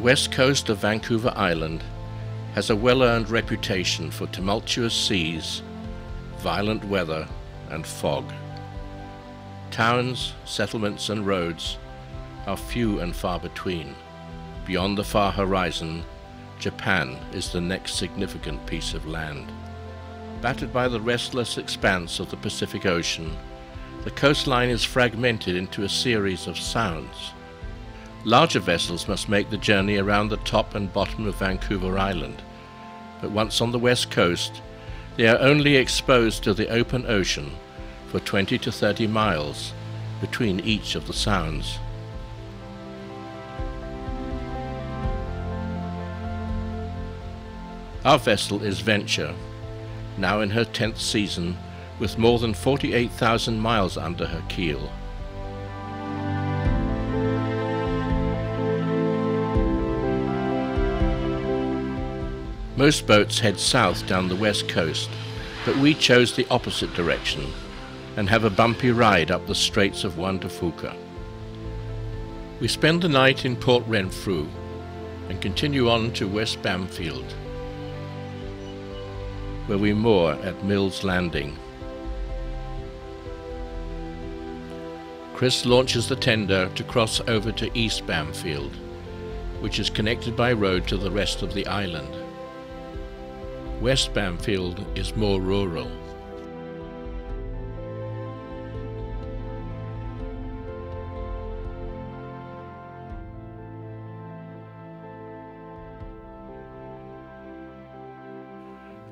The west coast of Vancouver Island has a well-earned reputation for tumultuous seas, violent weather and fog. Towns, settlements and roads are few and far between. Beyond the far horizon, Japan is the next significant piece of land. Battered by the restless expanse of the Pacific Ocean, the coastline is fragmented into a series of sounds. Larger vessels must make the journey around the top and bottom of Vancouver Island, but once on the west coast, they are only exposed to the open ocean for 20 to 30 miles between each of the sounds. Our vessel is Venture, now in her 10th season with more than 48,000 miles under her keel. Most boats head south down the west coast, but we chose the opposite direction and have a bumpy ride up the Straits of Juan de Fuca. We spend the night in Port Renfrew and continue on to West Bamfield, where we moor at Mills Landing. Chris launches the tender to cross over to East Bamfield, which is connected by road to the rest of the island. West Bamfield is more rural.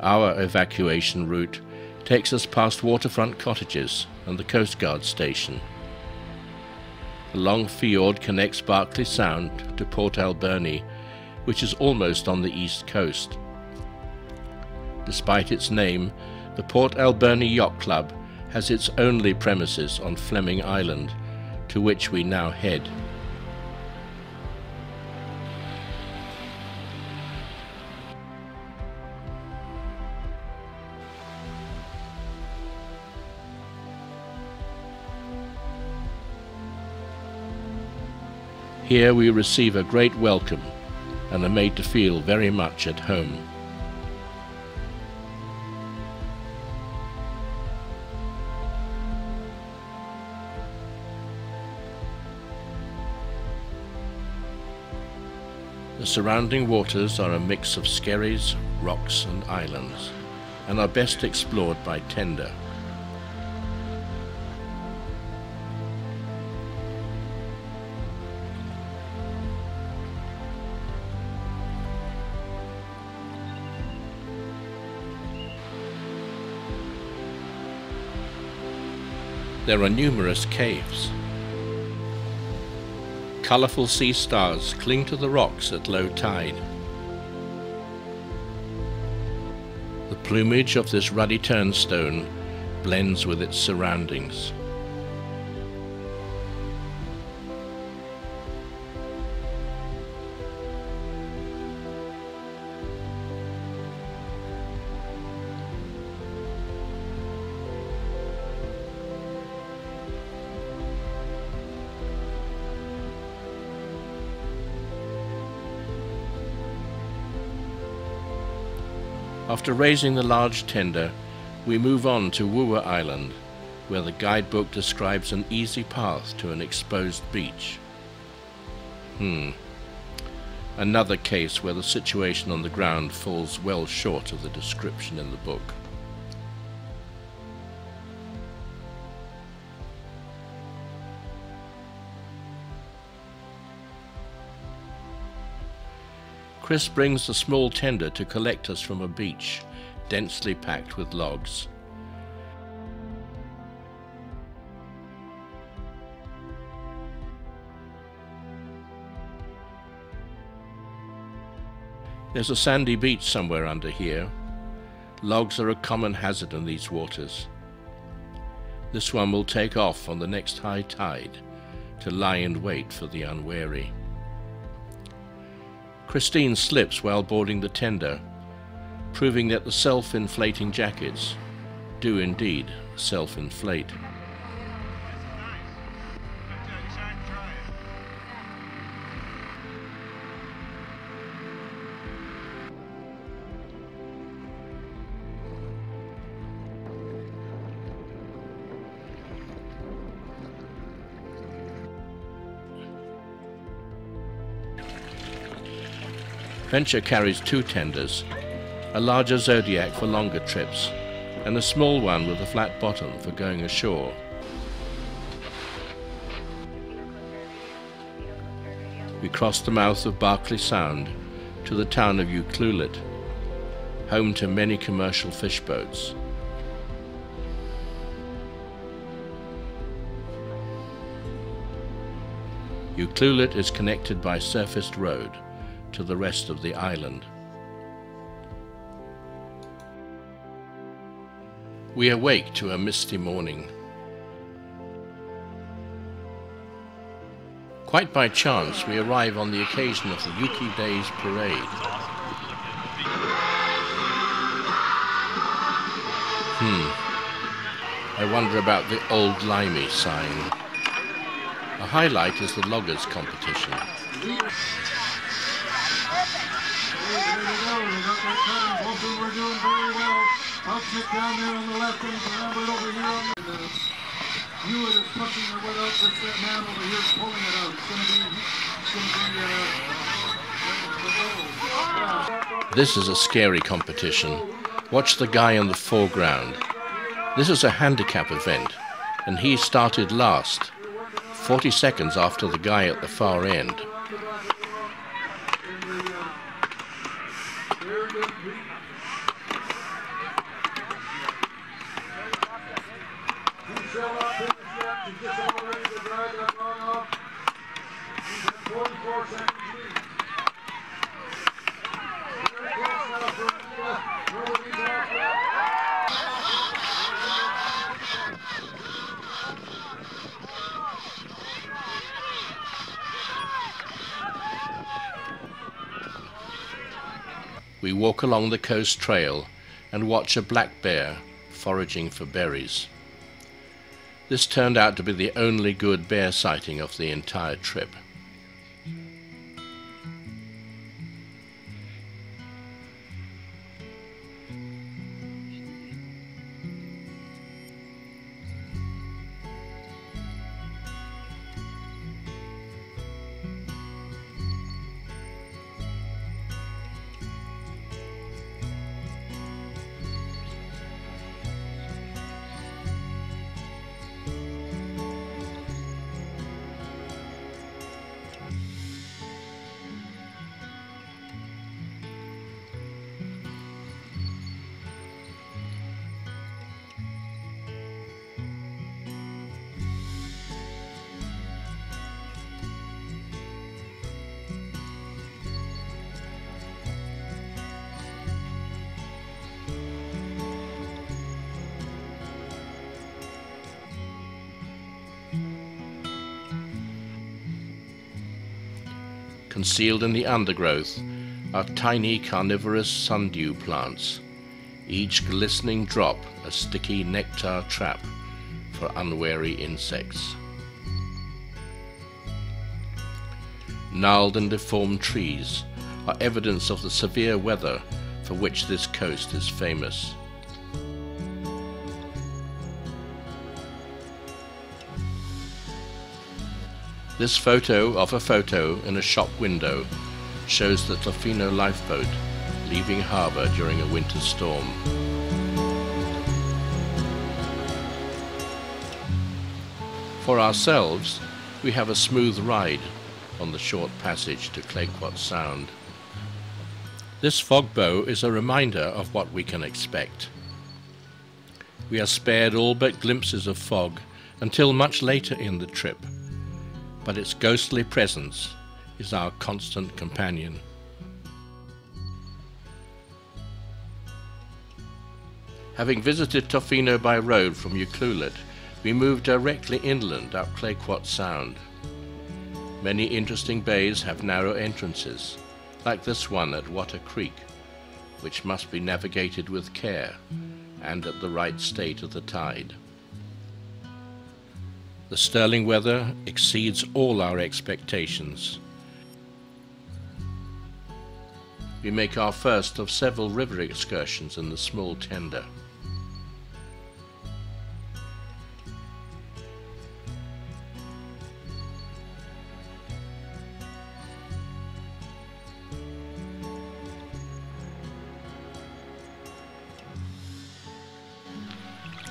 Our evacuation route takes us past waterfront cottages and the Coast Guard station. The long fjord connects Barkley Sound to Port Alberni, which is almost on the east coast. Despite its name, the Port Alberni Yacht Club has its only premises on Fleming Island, to which we now head. Here we receive a great welcome and are made to feel very much at home. Surrounding waters are a mix of skerries, rocks and islands, and are best explored by tender. There are numerous caves. Colourful sea stars cling to the rocks at low tide. The plumage of this ruddy turnstone blends with its surroundings. After raising the large tender, we move on to Wouwer Island, where the guidebook describes an easy path to an exposed beach. Hmm. Another case where the situation on the ground falls well short of the description in the book. Chris brings the small tender to collect us from a beach, densely packed with logs. There's a sandy beach somewhere under here. Logs are a common hazard in these waters. This one will take off on the next high tide to lie in wait for the unwary. Christine slips while boarding the tender, proving that the self-inflating jackets do indeed self-inflate. Venture carries two tenders, a larger Zodiac for longer trips, and a small one with a flat bottom for going ashore. We crossed the mouth of Barkley Sound to the town of Ucluelet, home to many commercial fish boats. Ucluelet is connected by surfaced road to the rest of the island. We awake to a misty morning. Quite by chance, we arrive on the occasion of the Ukee Days parade. Hmm. I wonder about the old limey sign. A highlight is the loggers competition. Down there on the left Lambert over here on the Hewitt is pushing the wood out. That's that man over here pulling it out. It's going to be, it's going to be, uh, This is a scary competition. Watch the guy in the foreground. This is a handicap event, and he started last, 40 seconds after the guy at the far end. We walk along the coast trail and watch a black bear foraging for berries. This turned out to be the only good bear sighting of the entire trip. Concealed in the undergrowth are tiny carnivorous sundew plants, each glistening drop a sticky nectar trap for unwary insects. Gnarled and deformed trees are evidence of the severe weather for which this coast is famous. This photo of a photo in a shop window shows the Tofino lifeboat leaving harbour during a winter storm. For ourselves, we have a smooth ride on the short passage to Clayoquot Sound. This fog bow is a reminder of what we can expect. We are spared all but glimpses of fog until much later in the trip but its ghostly presence is our constant companion. Having visited Tofino by road from Ucluelet, we moved directly inland up Clayoquot Sound. Many interesting bays have narrow entrances, like this one at Water Creek, which must be navigated with care and at the right state of the tide. The sterling weather exceeds all our expectations. We make our first of several river excursions in the small tender.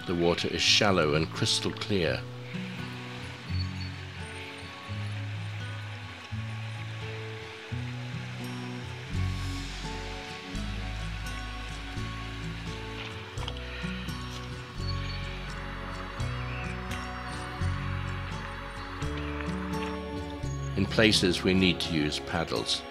The water is shallow and crystal clear. Places we need to use paddles.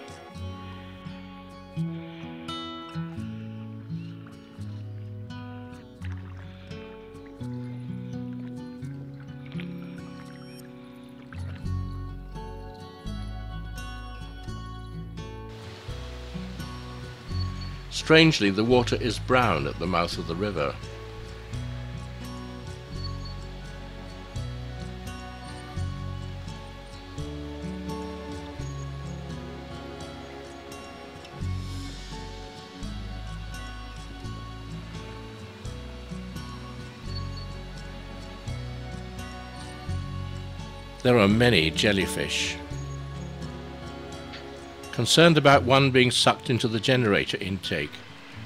Strangely, the water is brown at the mouth of the river. There are many jellyfish. Concerned about one being sucked into the generator intake,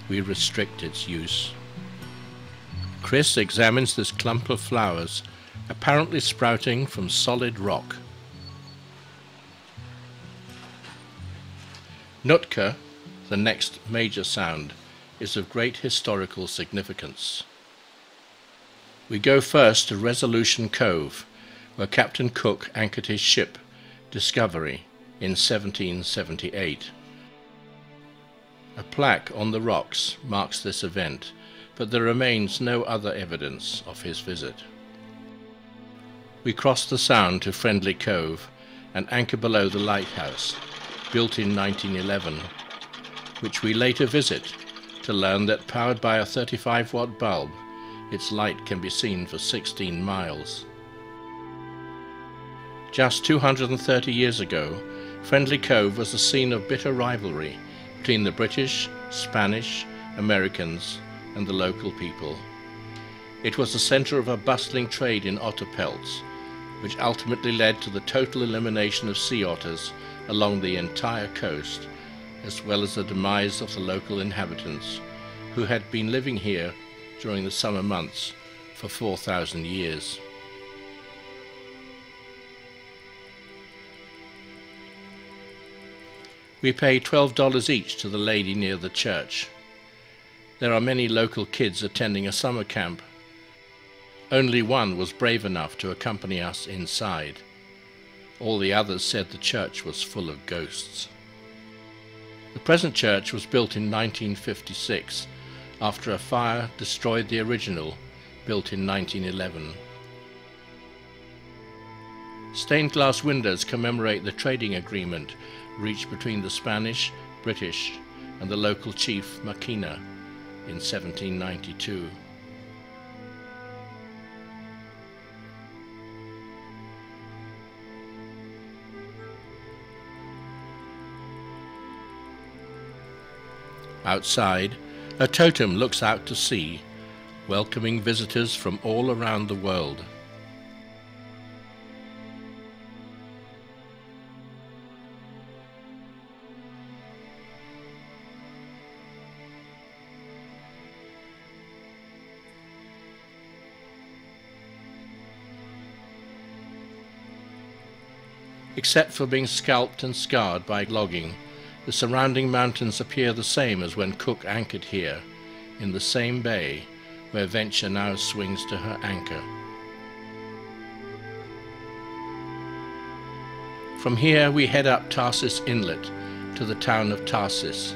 we restrict its use. Chris examines this clump of flowers, apparently sprouting from solid rock. Nootka, the next major sound, is of great historical significance. We go first to Resolution Cove, where Captain Cook anchored his ship, Discovery, in 1778. A plaque on the rocks marks this event, but there remains no other evidence of his visit. We cross the Sound to Friendly Cove and anchor below the lighthouse, built in 1911, which we later visit to learn that powered by a 35 watt bulb, its light can be seen for 16 miles. Just 230 years ago, Friendly Cove was the scene of bitter rivalry between the British, Spanish, Americans, and the local people. It was the center of a bustling trade in otter pelts, which ultimately led to the total elimination of sea otters along the entire coast, as well as the demise of the local inhabitants, who had been living here during the summer months for 4,000 years. We pay $12 each to the lady near the church. There are many local kids attending a summer camp. Only one was brave enough to accompany us inside. All the others said the church was full of ghosts. The present church was built in 1956 after a fire destroyed the original, built in 1911. Stained glass windows commemorate the trading agreement reached between the Spanish, British, and the local chief Maquinna in 1792. Outside, a totem looks out to sea, welcoming visitors from all around the world. Except for being scalped and scarred by logging, the surrounding mountains appear the same as when Cook anchored here, in the same bay where Venture now swings to her anchor. From here we head up Tahsis Inlet to the town of Tahsis.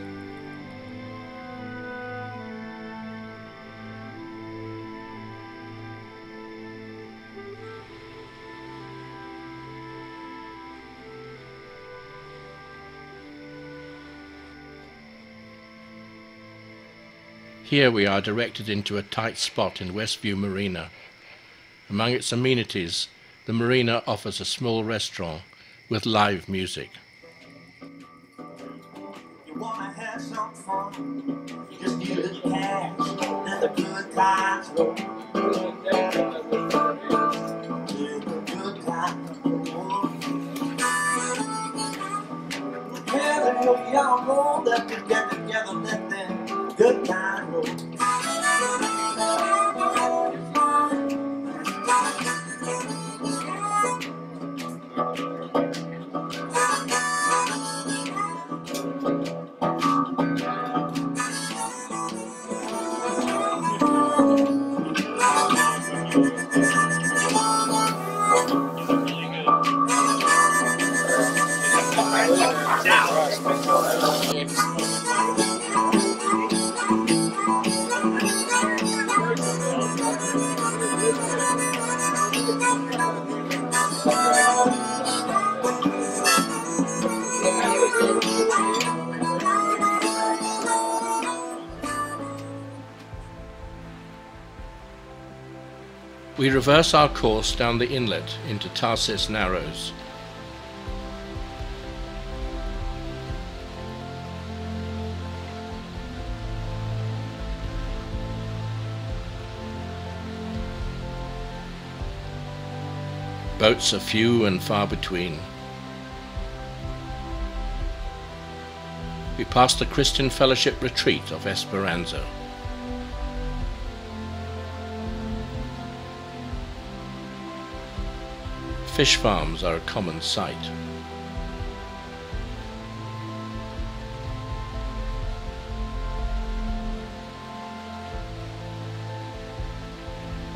Here we are directed into a tight spot in Westview Marina. Among its amenities, the marina offers a small restaurant with live music. Good times We reverse our course down the inlet into Tahsis Narrows. Boats are few and far between. We pass the Christian Fellowship Retreat of Esperanza. Fish farms are a common sight.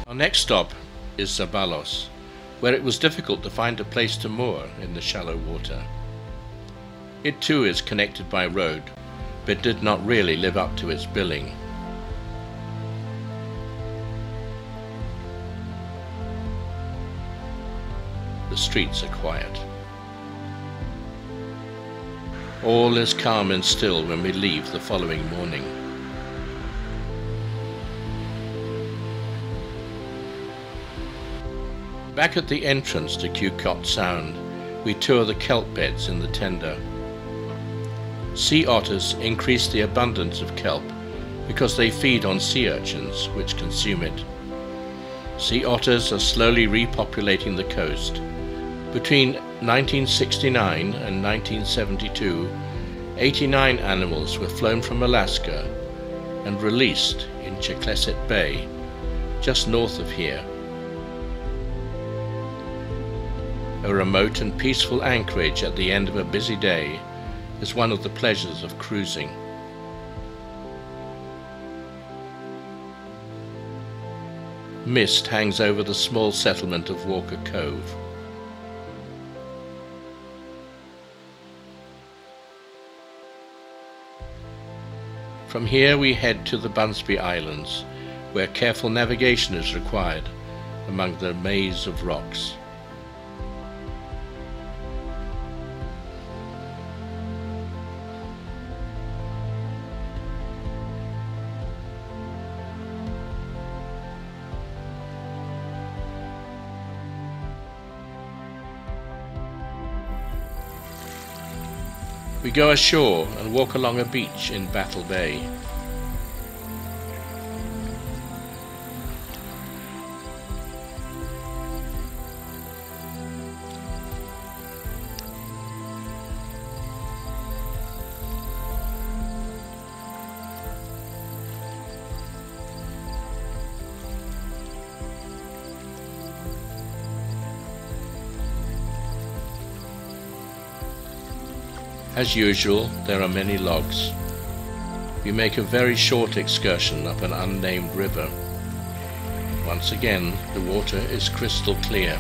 Our next stop is Zeballos, where it was difficult to find a place to moor in the shallow water. It too is connected by road, but did not really live up to its billing. Streets are quiet. All is calm and still when we leave the following morning. Back at the entrance to Kyuquot Sound, we tour the kelp beds in the tender. Sea otters increase the abundance of kelp because they feed on sea urchins which consume it. Sea otters are slowly repopulating the coast. Between 1969 and 1972, 89 animals were flown from Alaska and released in Checleset Bay, just north of here. A remote and peaceful anchorage at the end of a busy day is one of the pleasures of cruising. Mist hangs over the small settlement of Walker Cove. From here we head to the Bunsby Islands, where careful navigation is required among the maze of rocks. Go ashore and walk along a beach in Battle Bay. As usual, there are many logs. We make a very short excursion up an unnamed river. Once again, the water is crystal clear.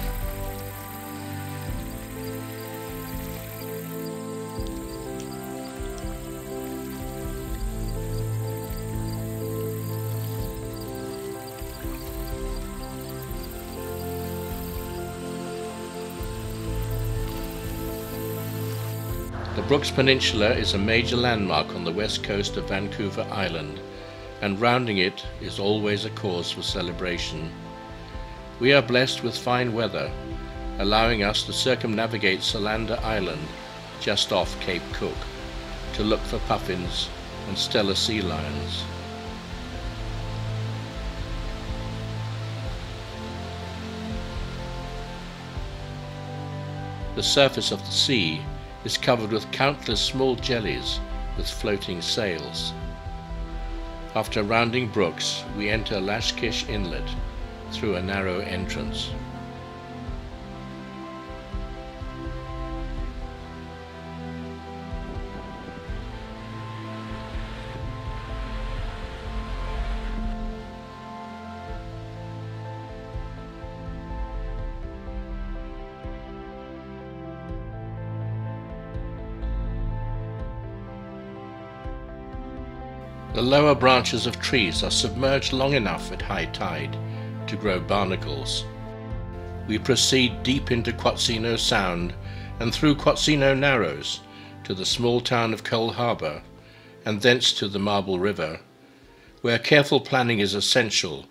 Brooks Peninsula is a major landmark on the west coast of Vancouver Island, and rounding it is always a cause for celebration. We are blessed with fine weather, allowing us to circumnavigate Solander Island, just off Cape Cook, to look for puffins and Steller sea lions. The surface of the sea is covered with countless small jellies with floating sails. After rounding brooks, we enter Klaskish Inlet through a narrow entrance. The lower branches of trees are submerged long enough at high tide to grow barnacles. We proceed deep into Quatsino Sound and through Quatsino Narrows to the small town of Coal Harbour and thence to the Marble River, where careful planning is essential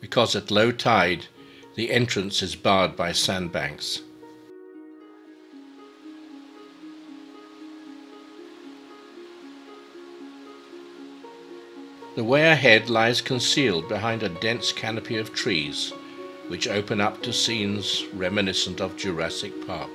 because at low tide The entrance is barred by sandbanks. The way ahead lies concealed behind a dense canopy of trees, which open up to scenes reminiscent of Jurassic Park.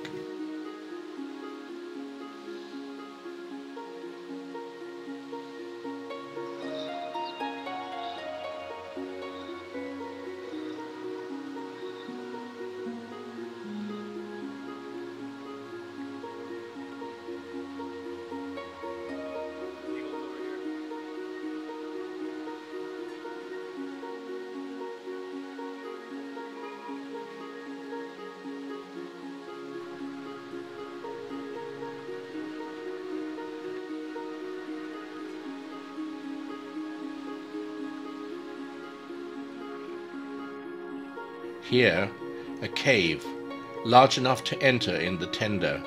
Here, a cave, large enough to enter in the tender.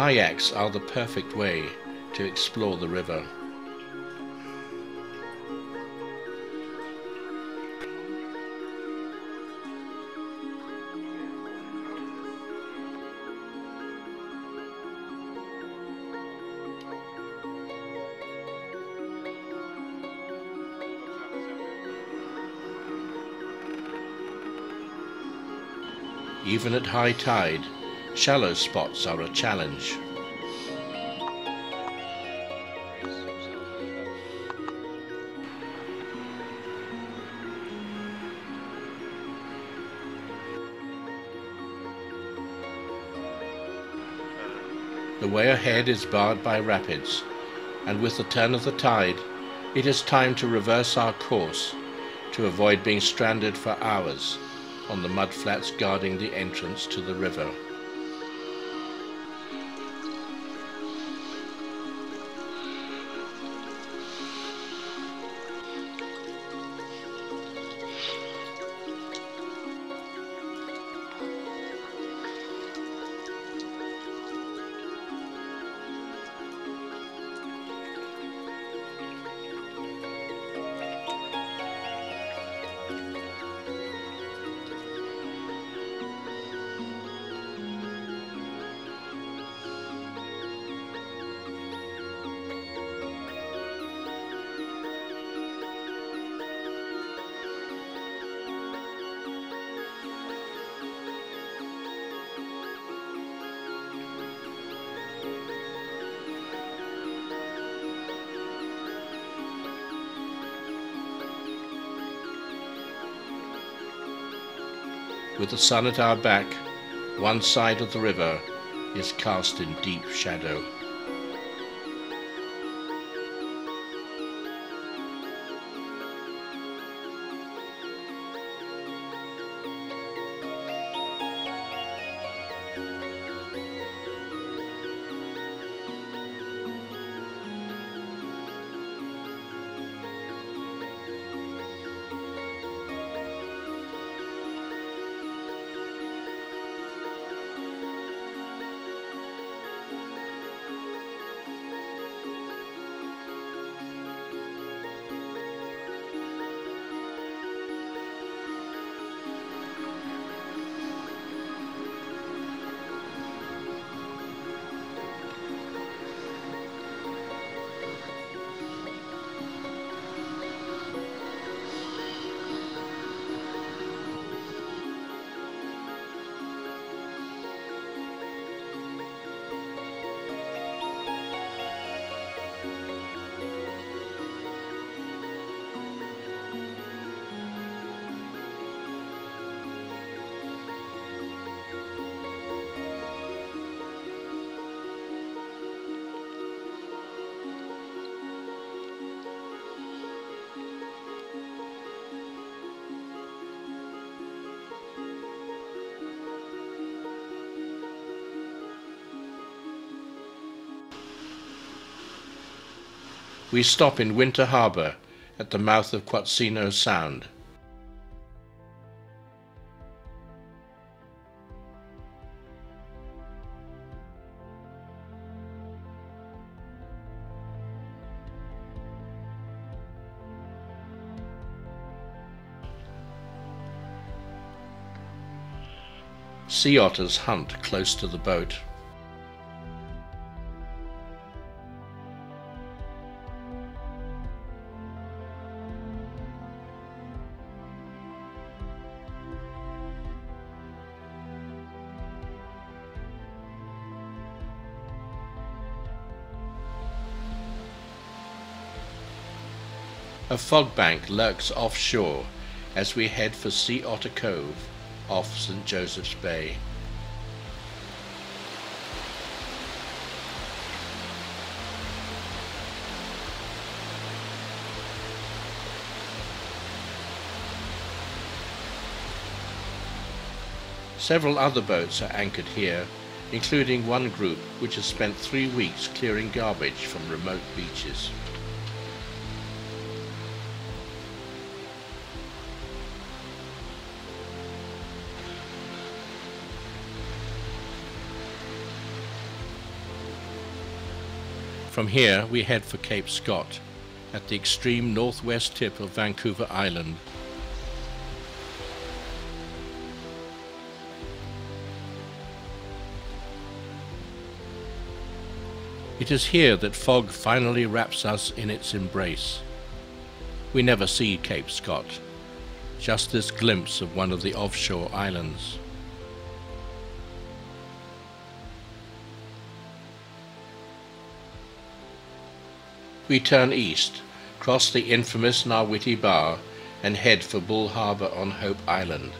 Kayaks are the perfect way to explore the river. Even at high tide, Shallow spots are a challenge. The way ahead is barred by rapids, and with the turn of the tide, it is time to reverse our course to avoid being stranded for hours on the mudflats guarding the entrance to the river. With the sun at our back, one side of the river is cast in deep shadow. We stop in Winter Harbour at the mouth of Quatsino Sound. Sea otters hunt close to the boat. Fog bank lurks offshore as we head for Sea Otter Cove off St. Joseph's Bay. Several other boats are anchored here, including one group which has spent three weeks clearing garbage from remote beaches. From here we head for Cape Scott, at the extreme northwest tip of Vancouver Island. It is here that fog finally wraps us in its embrace. We never see Cape Scott, just this glimpse of one of the offshore islands. We turn east, cross the infamous Nahwitti Bar, and head for Bull Harbour on Hope Island,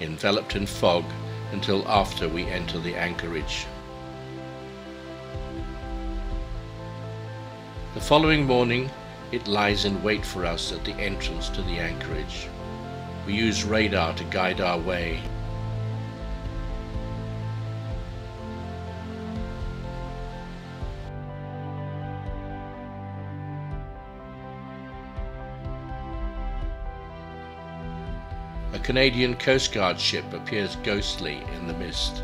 enveloped in fog until after we enter the anchorage. The following morning, it lies in wait for us at the entrance to the anchorage. We use radar to guide our way Canadian Coast Guard ship appears ghostly in the mist.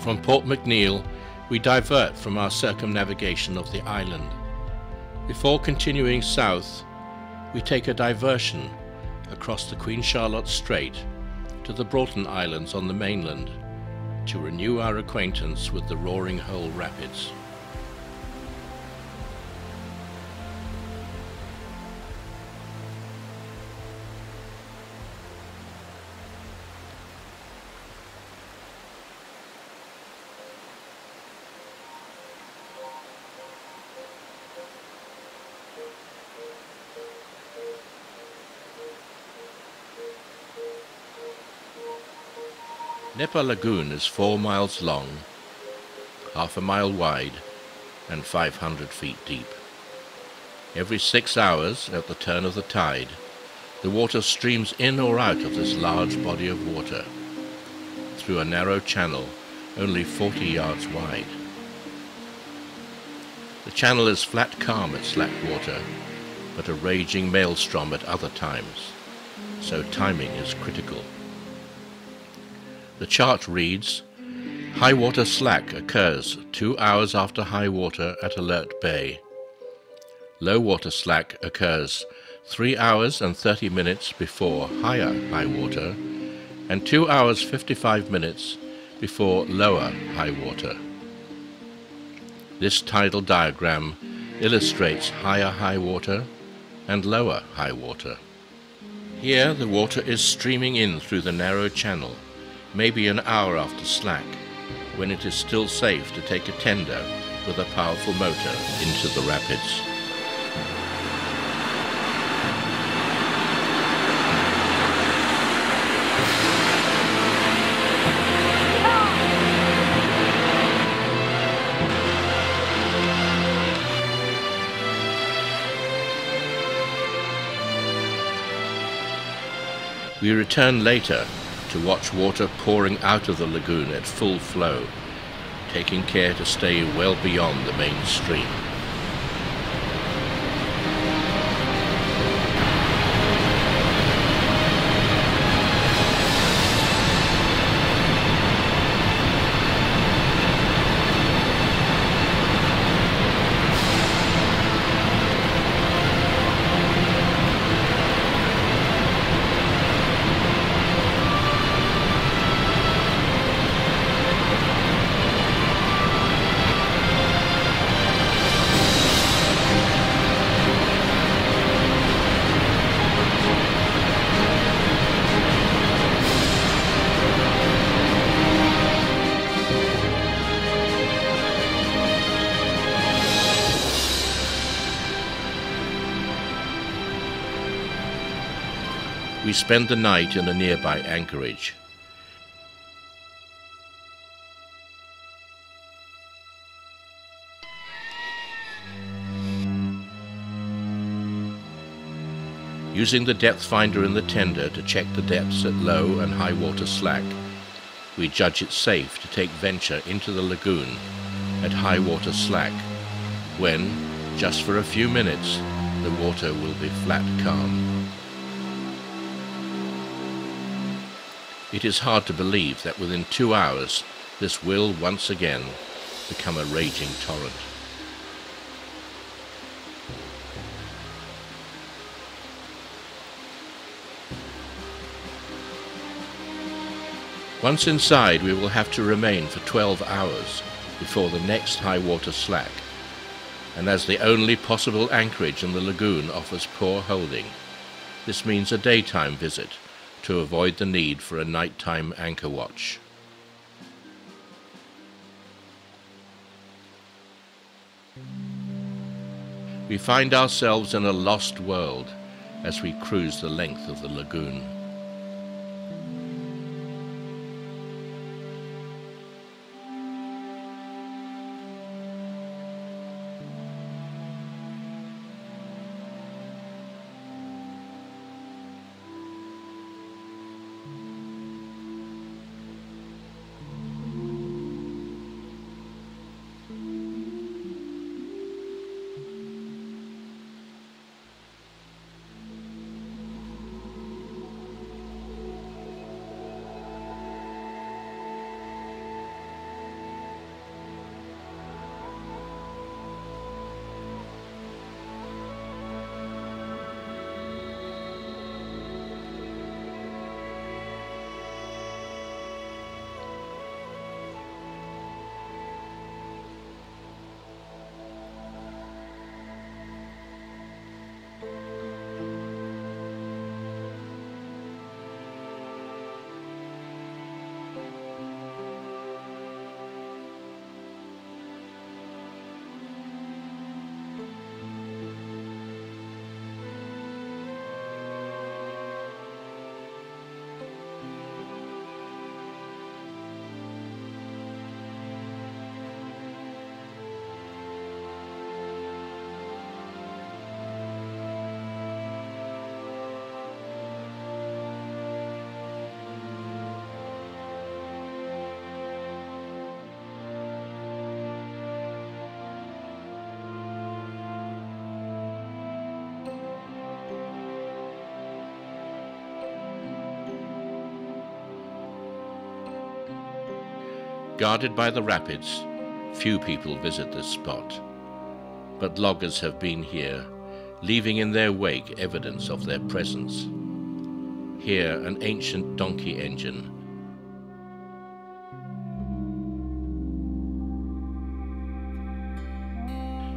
From Port McNeill, we divert from our circumnavigation of the island. Before continuing south, we take a diversion across the Queen Charlotte Strait to the Broughton Islands on the mainland to renew our acquaintance with the Roaring Hole Rapids. Nepah Lagoon is four miles long, half a mile wide, and 500 feet deep. Every six hours, at the turn of the tide, the water streams in or out of this large body of water through a narrow channel only 40 yards wide. The channel is flat calm at slack water, but a raging maelstrom at other times, so timing is critical. The chart reads, High water slack occurs two hours after high water at Alert Bay. Low water slack occurs 3 hours and 30 minutes before higher high water and 2 hours 55 minutes before lower high water. This tidal diagram illustrates higher high water and lower high water. Here the water is streaming in through the narrow channel maybe an hour after slack, when it is still safe to take a tender with a powerful motor into the rapids. We return later to watch water pouring out of the lagoon at full flow, taking care to stay well beyond the main stream. We spend the night in a nearby anchorage. Using the depth finder in the tender to check the depths at low and high water slack, we judge it safe to take venture into the lagoon at high water slack, when, just for a few minutes, the water will be flat calm. It is hard to believe that within two hours this will once again become a raging torrent. Once inside, we will have to remain for 12 hours before the next high water slack, and as the only possible anchorage in the lagoon offers poor holding, this means a daytime visit to avoid the need for a nighttime anchor watch. We find ourselves in a lost world as we cruise the length of the lagoon. Guarded by the rapids, few people visit this spot. But loggers have been here, leaving in their wake evidence of their presence. Here, an ancient donkey engine.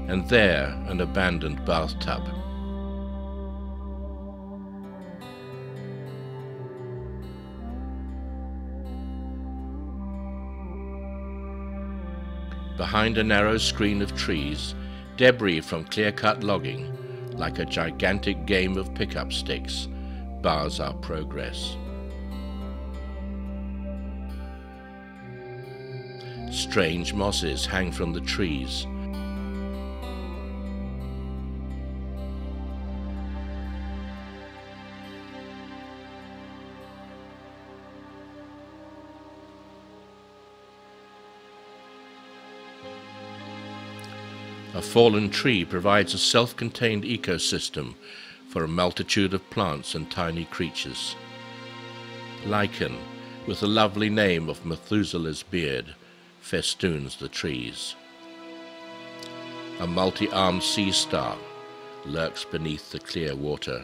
And there, an abandoned bathtub. Behind a narrow screen of trees, debris from clear-cut logging, like a gigantic game of pickup sticks, bars our progress. Strange mosses hang from the trees. A fallen tree provides a self-contained ecosystem for a multitude of plants and tiny creatures. Lichen, with the lovely name of Methuselah's beard, festoons the trees. A multi-armed sea star lurks beneath the clear water.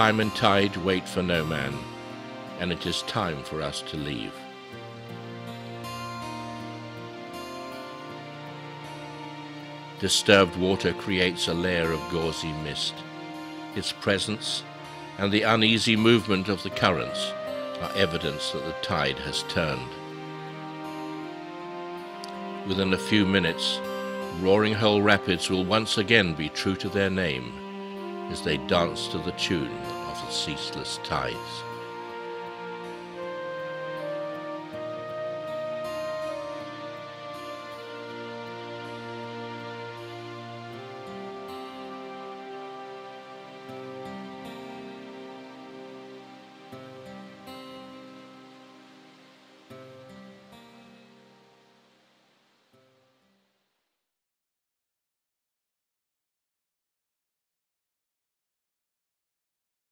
Time and tide wait for no man, and it is time for us to leave. Disturbed water creates a layer of gauzy mist. Its presence and the uneasy movement of the currents are evidence that the tide has turned. Within a few minutes, Roaring Hole Rapids will once again be true to their name as they dance to the tune of the ceaseless tides.